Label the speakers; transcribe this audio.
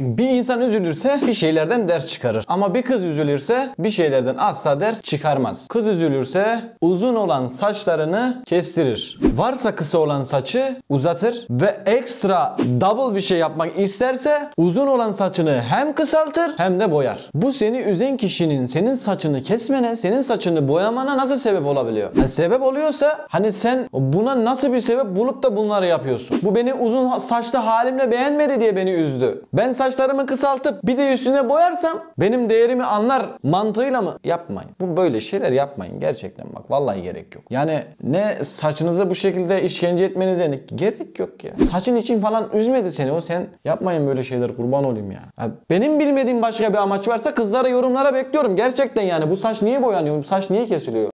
Speaker 1: Bir insan üzülürse bir şeylerden ders çıkarır. Ama bir kız üzülürse bir şeylerden asla ders çıkarmaz. Kız üzülürse uzun olan saçlarını kestirir. Varsa kısa olan saçı uzatır ve ekstra double bir şey yapmak isterse uzun olan saçını hem kısaltır hem de boyar. Bu seni üzen kişinin senin saçını kesmene, senin saçını boyamana nasıl sebep olabiliyor? Yani sebep oluyorsa hani sen buna nasıl bir sebep bulup da bunları yapıyorsun? Bu beni uzun saçlı halimle beğenmedi diye beni üzdü. Ben saçlarımı kısaltıp bir de üstüne boyarsam benim değerimi anlar mantığıyla mı? Yapmayın. Bu böyle şeyler yapmayın gerçekten bak vallahi gerek yok. Yani ne saçınıza bu şekilde işkence etmenize ne- gerek yok ya. Saçın için falan üzmedi seni o sen yapmayın böyle şeyler kurban olayım ya. ya. Benim bilmediğim başka bir amaç varsa kızlara yorumlara bekliyorum gerçekten yani bu saç niye boyanıyor? Bu saç niye kesiliyor?